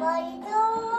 Bye-bye.